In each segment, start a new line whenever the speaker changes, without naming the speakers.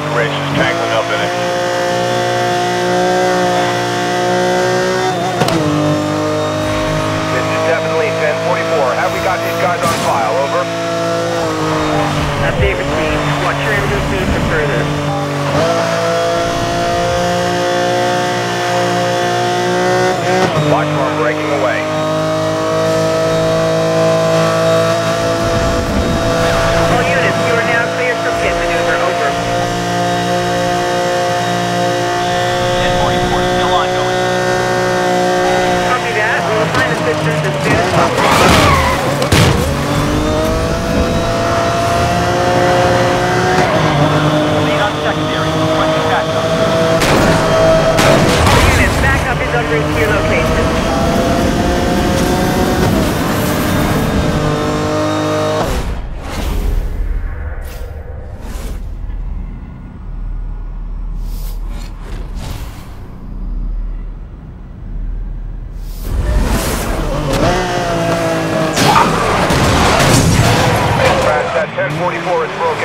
off the race, is
tangling up in it.
David Speed. Watch your ambulance doing for further?
1044 is broken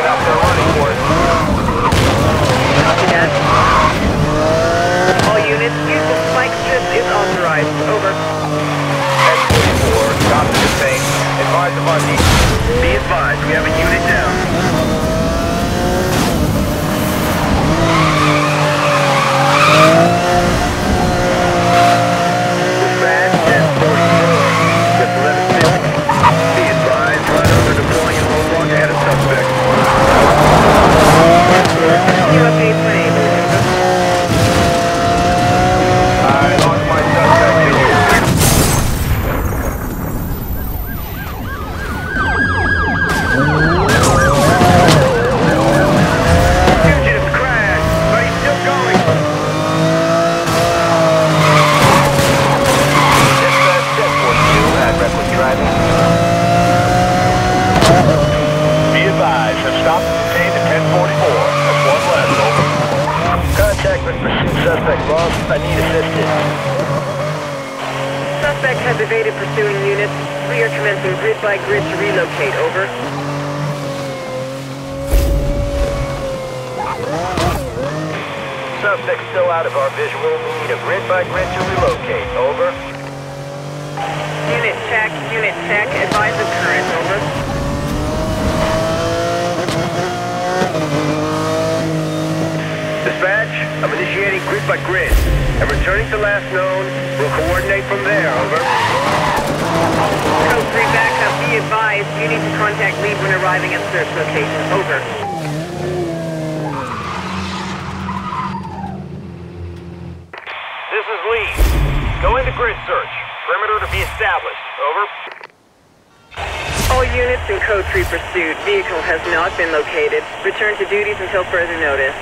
suspect. I need assistance.
Suspect has evaded pursuing units. We are commencing grid by grid to relocate. Over.
Suspect still out of our visual. Need a grid by grid to relocate. Over.
Unit tech, unit tech, advise of current. Over.
I'm initiating grid by grid. And returning to last known, we'll coordinate from there. Over.
Code 3 backup, be advised. You need to contact lead when arriving at search location. Over.
This is Lee. Go into grid search. Perimeter to be established. Over.
All units in Code 3 pursuit. Vehicle has not been located. Return to duties until further notice.